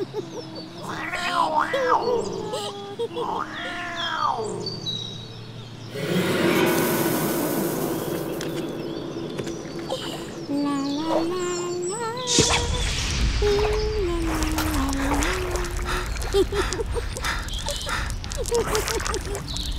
Ha ha ha ha!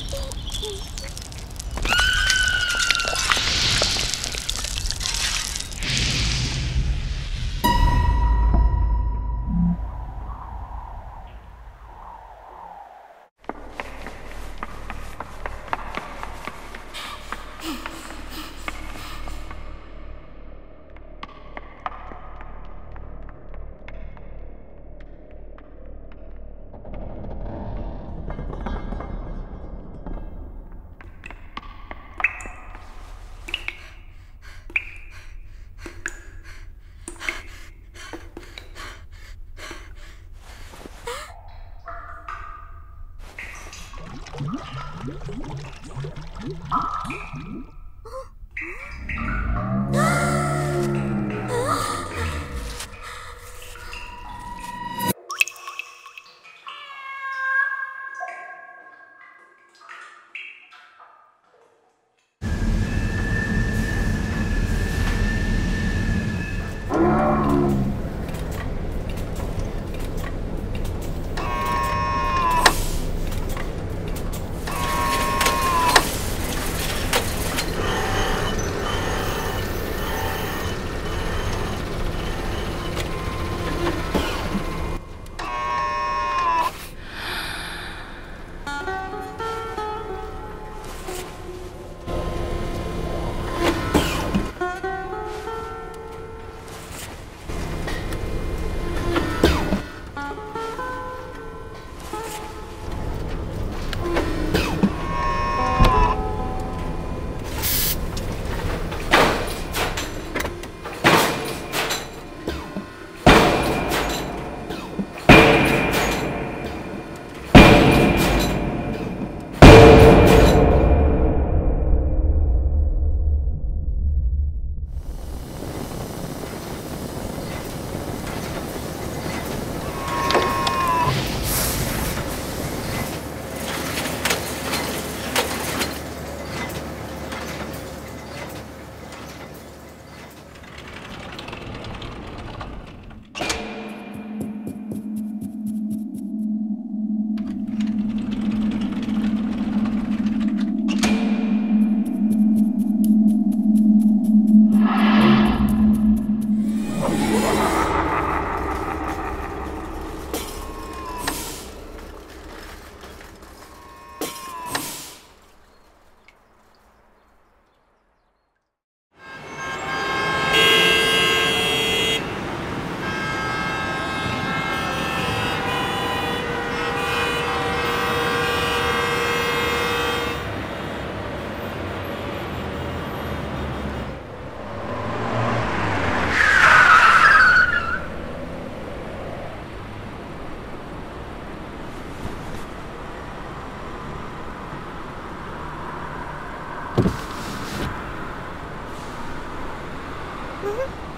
Mm-hmm.